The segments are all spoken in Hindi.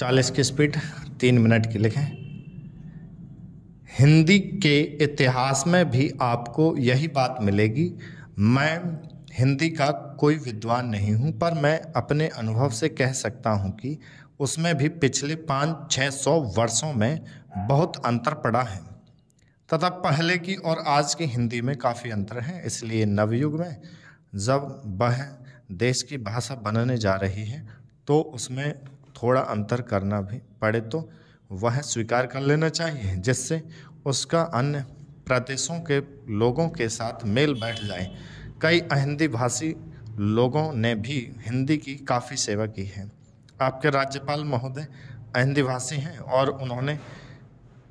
चालीस की स्पीड, तीन मिनट की लिखें। हिंदी के इतिहास में भी आपको यही बात मिलेगी, मैं हिंदी का कोई विद्वान नहीं हूँ, पर मैं अपने अनुभव से कह सकता हूँ कि उसमें भी पिछले पाँच छः सौ वर्षों में बहुत अंतर पड़ा है। तथा पहले की और आज की हिंदी में काफ़ी अंतर है, इसलिए नवयुग में जब वह देश की भाषा बनने जा रही है तो उसमें थोड़ा अंतर करना भी पड़े तो वह स्वीकार कर लेना चाहिए, जिससे उसका अन्य प्रदेशों के लोगों के साथ मेल बैठ जाए। कई अहिंदी भाषी लोगों ने भी हिंदी की काफ़ी सेवा की है। आपके राज्यपाल महोदय अहिंदी भाषी हैं और उन्होंने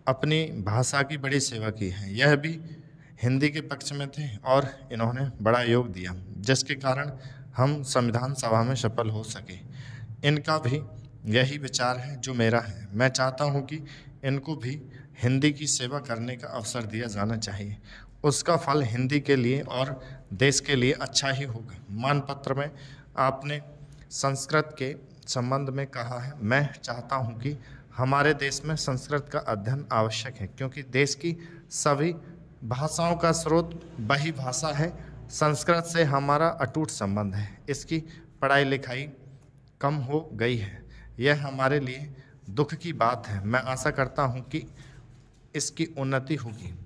अपनी भाषा की बड़ी सेवा की है। यह भी हिंदी के पक्ष में थे और इन्होंने बड़ा योग दिया, जिसके कारण हम संविधान सभा में सफल हो सके। इनका भी यही विचार है जो मेरा है। मैं चाहता हूँ कि इनको भी हिंदी की सेवा करने का अवसर दिया जाना चाहिए। उसका फल हिंदी के लिए और देश के लिए अच्छा ही होगा। मानपत्र में आपने संस्कृत के संबंध में कहा है। मैं चाहता हूँ कि हमारे देश में संस्कृत का अध्ययन आवश्यक है, क्योंकि देश की सभी भाषाओं का स्रोत वही भाषा है। संस्कृत से हमारा अटूट संबंध है। इसकी पढ़ाई लिखाई कम हो गई है। यह हमारे लिए दुख की बात है। मैं आशा करता हूँ कि इसकी उन्नति होगी।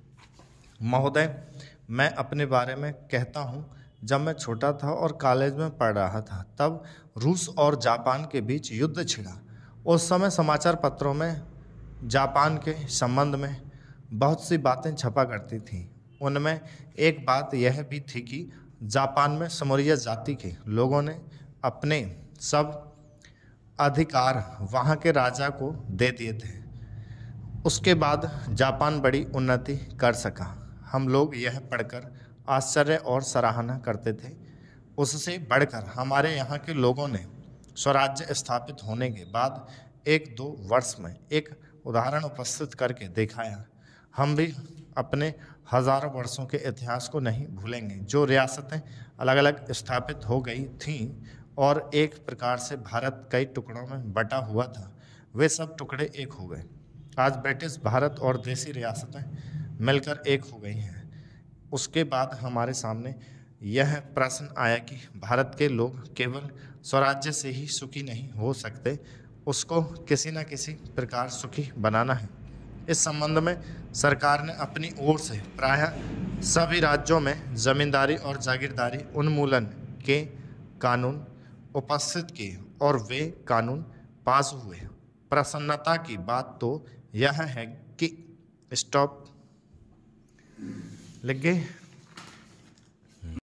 महोदय, मैं अपने बारे में कहता हूँ। जब मैं छोटा था और कॉलेज में पढ़ रहा था, तब रूस और जापान के बीच युद्ध छिड़ा। उस समय समाचार पत्रों में, जापान के संबंध में बहुत सी बातें छपा करती थीं। उनमें एक बात यह भी थी कि जापान में समरिया जाति के लोगों ने अपने सब अधिकार वहाँ के राजा को दे दिए थे। उसके बाद जापान बड़ी उन्नति कर सका। हम लोग यह पढ़कर आश्चर्य और सराहना करते थे। उससे बढ़कर हमारे यहाँ के लोगों ने स्वराज्य स्थापित होने के बाद एक दो वर्ष में एक उदाहरण उपस्थित करके दिखाया। हम भी अपने हज़ारों वर्षों के इतिहास को नहीं भूलेंगे। जो रियासतें अलग अलग स्थापित हो गई थीं और एक प्रकार से भारत कई टुकड़ों में बटा हुआ था। वे सब टुकड़े एक हो गए। आज ब्रिटिश, भारत और देसी रियासतें मिलकर एक हो गई हैं। उसके बाद हमारे सामने यह प्रश्न आया कि भारत के लोग केवल स्वराज्य से ही सुखी नहीं हो सकते, उसको किसी न किसी प्रकार सुखी बनाना है। इस संबंध में सरकार ने अपनी ओर से प्रायः सभी राज्यों में जमींदारी और जागीरदारी उन्मूलन के कानून उपस्थित की और वे कानून पास हुए। प्रसन्नता की बात तो यह है कि स्टॉप। लग। गए